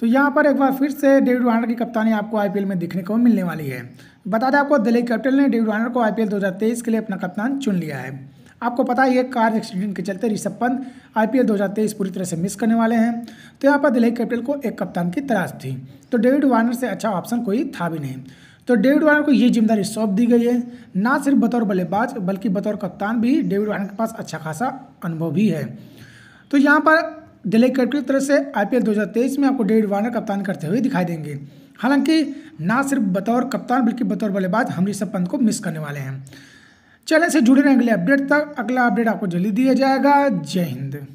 तो यहाँ पर एक बार फिर से डेविड वार्नर की कप्तानी आपको आईपीएल में देखने को मिलने वाली है। बता दें आपको, दिल्ली कैपिटल ने डेविड वार्नर को आईपीएल 2023 के लिए अपना कप्तान चुन लिया है। आपको पता ही है कार एक्सीडेंट के चलते ऋषभ पंत आईपीएल 2023 पूरी तरह से मिस करने वाले हैं। तो यहाँ पर दिल्ली कैपिटल को एक कप्तान की तलाश थी। तो डेविड वार्नर से अच्छा ऑप्शन कोई था भी नहीं। तो डेविड वार्नर को ये ज़िम्मेदारी सौंप दी गई है। ना सिर्फ़ बतौर बल्लेबाज, बल्कि बतौर कप्तान भी डेविड वार्नर के पास अच्छा खासा अनुभव भी है। तो यहाँ पर दिल्ली कैपिटल की तरफ़ से आईपीएल 2023 में आपको डेविड वार्नर कप्तान करते हुए दिखाई देंगे। हालाँकि, ना सिर्फ़ बतौर कप्तान, बल्कि बतौर बल्लेबाज हम ऋषभ पंत को मिस करने वाले हैं। चैनल से जुड़े रहें अगले अपडेट तक। अगला अपडेट आपको जल्दी दिया जाएगा। जय हिंद।